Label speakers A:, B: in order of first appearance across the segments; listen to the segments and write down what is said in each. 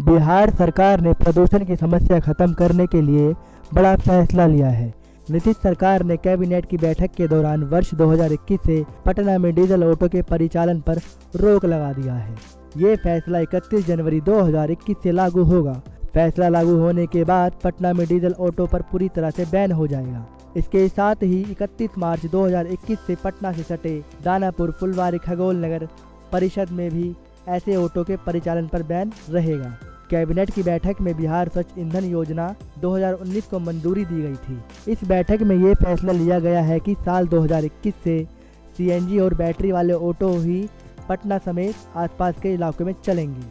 A: बिहार सरकार ने प्रदूषण की समस्या खत्म करने के लिए बड़ा फैसला लिया है। नीतीश सरकार ने कैबिनेट की बैठक के दौरान वर्ष 2021 से पटना में डीजल ऑटो के परिचालन पर रोक लगा दिया है। ये फैसला 31 जनवरी 2021 से लागू होगा। फैसला लागू होने के बाद पटना में डीजल ऑटो पर पूरी तरह से बैन हो जाएगा। इसके साथ ही 31 मार्च 2021 से पटना से सटे दानापुर, फुलवारी खगोल नगर परिषद में भी ऐसे ऑटो के परिचालन पर बैन रहेगा। कैबिनेट की बैठक में बिहार स्वच्छ ईंधन योजना 2019 को मंजूरी दी गई थी। इस बैठक में ये फैसला लिया गया है कि साल 2021 से सीएनजी और बैटरी वाले ऑटो ही पटना समेत आसपास के इलाकों में चलेंगी।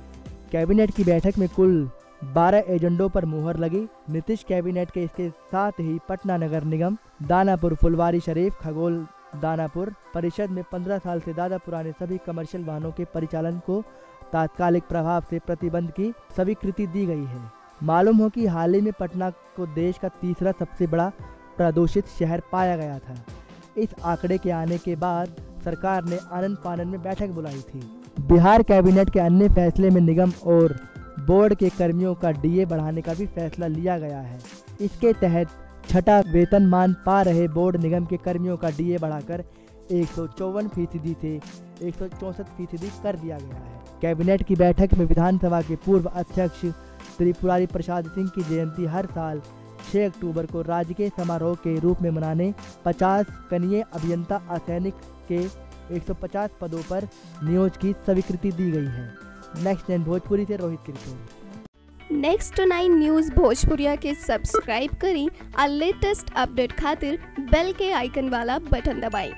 A: कैबिनेट की बैठक में कुल 12 एजेंडों पर मुहर लगी। नीतीश कैबिनेट के इसके साथ ही पटना नगर निगम, दानापुर, फुलवारी शरीफ, खगोल, दानापुर परिषद में 15 साल से ज़्यादा पुराने सभी कमर्शियल वाहनों के परिचालन को तात्कालिक प्रभाव से प्रतिबंध की स्वीकृति दी गई है। मालूम हो कि हाल ही में पटना को देश का तीसरा सबसे बड़ा प्रदूषित शहर पाया गया था। इस आंकड़े के आने के बाद सरकार ने आनंद पानन में बैठक बुलाई थी। बिहार कैबिनेट के अन्य फैसले में निगम और बोर्ड के कर्मियों का डीए बढ़ाने का भी फैसला लिया गया है। इसके तहत छठा वेतन मान पा रहे बोर्ड निगम के कर्मियों का डीए बढ़ाकर एक सौ चौवन फ़ीसदी से एक फ़ीसदी कर दिया गया है। कैबिनेट की बैठक में विधानसभा के पूर्व अध्यक्ष त्रिपुरारी प्रसाद सिंह की जयंती हर साल 6 अक्टूबर को राजकीय समारोह के रूप में मनाने 50 कनीय अभियंता असैनिक के 150 पदों पर नियोज की स्वीकृति दी गई है। नेक्स्ट नाइन भोजपुरी से रोहित की report.
B: Next nine news Bhojpuriya के सब्सक्राइब करें और लेटेस्ट अपडेट खातिर बेल के आइकन वाला बटन दबाएँ।